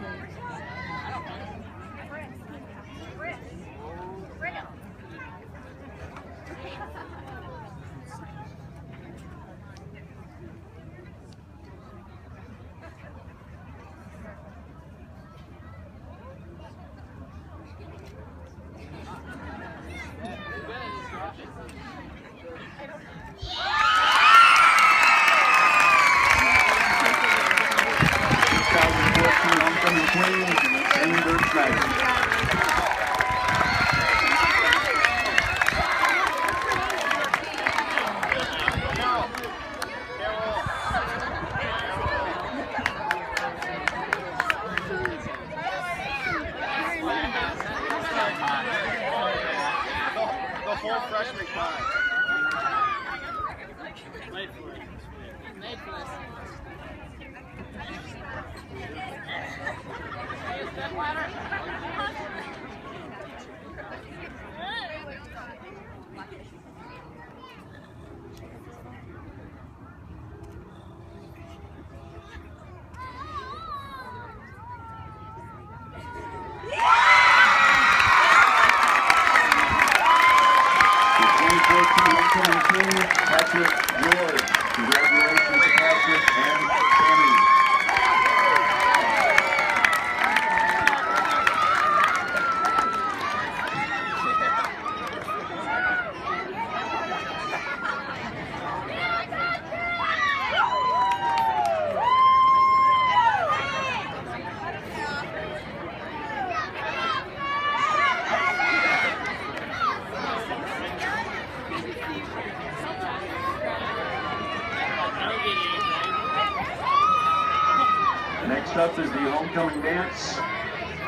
Yeah! Whole freshman class. Thank you. Up is the homecoming dance.